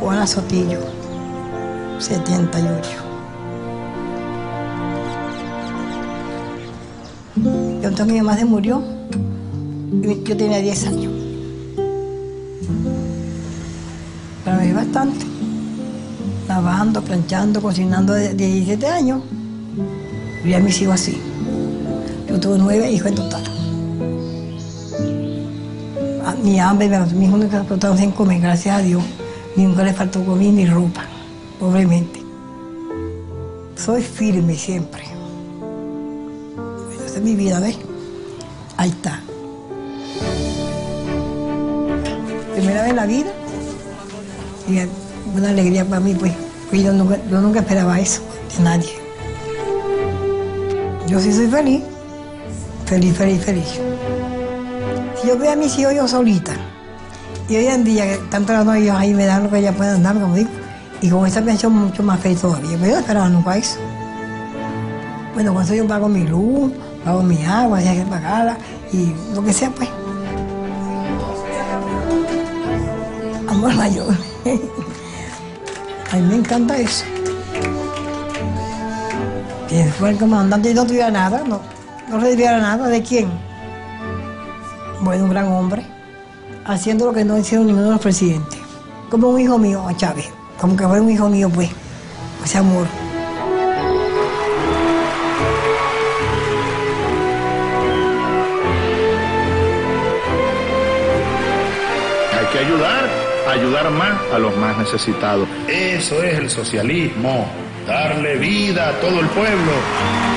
Juana Sotillo, 78. Yo entonces mi mamá se murió, yo tenía 10 años. Pero me vi bastante, lavando, planchando, cocinando de 17 años. Vi a mis hijos así. Yo tuve nueve hijos en total. Mi hambre, mis nunca faltaron sin comer, gracias a Dios. Nunca les faltó comida ni ropa, pobremente. Soy firme siempre. Esa es mi vida, ¿ves? Ahí está. Primera vez en la vida. Una alegría para mí, pues. pues yo, nunca, yo nunca esperaba eso de nadie. Yo sí soy feliz. Feliz, feliz, feliz. Yo veo a mis hijos yo solita, y hoy en día, están tratando ellos ahí, me dan lo que ellas pueden dar, como digo, y con ha hecho mucho más feliz todavía. Pero yo no esperaba nunca eso. Bueno, con eso yo pago mi luz, pago mi agua, si que pagarla, y lo que sea, pues. Amor mayor. A mí me encanta eso. Que fue el comandante y no tuviera nada, no, no recibiera nada. ¿De quién? Bueno, un gran hombre, haciendo lo que no hicieron ninguno de los presidentes. Como un hijo mío Chávez, como que fue un hijo mío, pues, ese amor. Hay que ayudar, ayudar más a los más necesitados. Eso es el socialismo, darle vida a todo el pueblo.